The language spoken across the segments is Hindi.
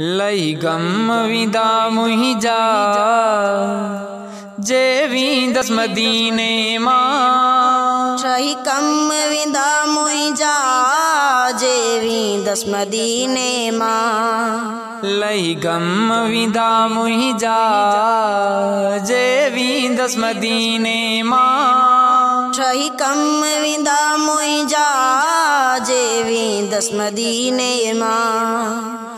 लई गम विदा मुही जा। जे वींदस मदीने माँ। ठही कम विदा मुही जा। जे वींदस मदीने माँ। लई गम विदा मुही जा। जे वींदस मदीने माँ। ठही कम विदा मुही जा। जे वींदस मदीने माँ।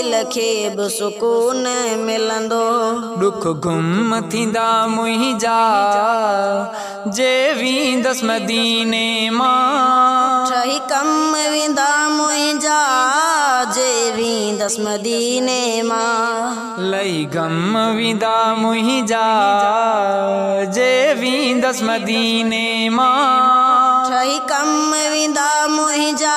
दिलि खे बि सुकून मिलंदो। ॾुख गुम थींदा मुंहिंजा जे वींदसि मदीने माँ। ठही कम वेंदा मुंहिंजा जे वींदसि मदीने माँ। लई गम विदा मुंहिंजा जे वींदसि मदीने माँ। ठही कम वेंदा मुंहिंजा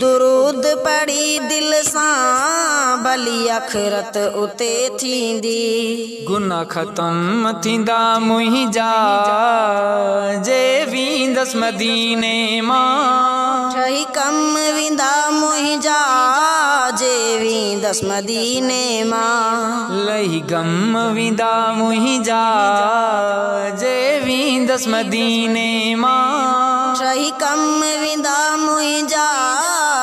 दुरूद पढ़ी दिल सां भली अखरत उते थींदी। गुनाह ख़तम थींदा मुंहिंजा जे वींदसि मदीने माँ। ठही कम वेंदा मुंहिंजा जे वींदसि मदीने माँ। लही गम विदा मुंहिंजा जे वींदसि मदीने माँ। ठही कम वेंदा मुंहिंजा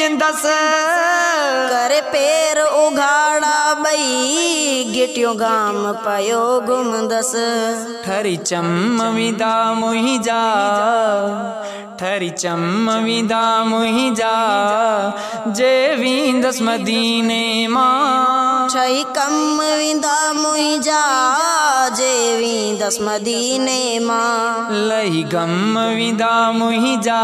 में कर पेर उघाड़ा बई गिटियो गाम पयो घुमंदसि ठरी चम विदा जा ठरी चम विदा मुंहिंजा जे। वींदस मदीने माँ ठही कम विंदा मुंहिंजा जेवी वींदसि मदीने माँ। लही गम विदा मुहिजा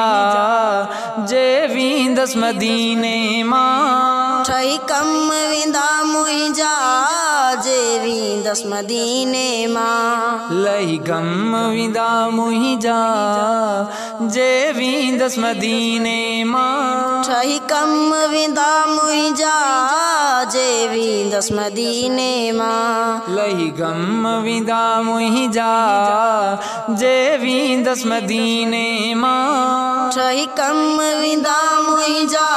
जे वींदसि मदीने माँ। ठही कम विंदा मुंहिंजा जे वींदसि मदीने माँ। लही गम विदा मुंहिंजा जे। वींदसि मदीने माँ। ठही कम वेंदा मुंहिंजा जे। वींदसि मदीने माँ। लही गम विदा मुंहिंजा जे। वींदसि मदीने माँ। ठही कम वेंदा मुंहिंजा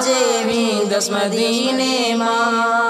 जे। वींदसि मदीने माँ।